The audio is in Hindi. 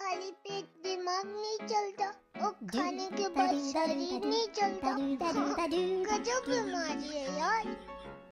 खाली पेट दिमाग नहीं चलता और खाने के बाद शरीर नहीं चलता। गजब बीमारी है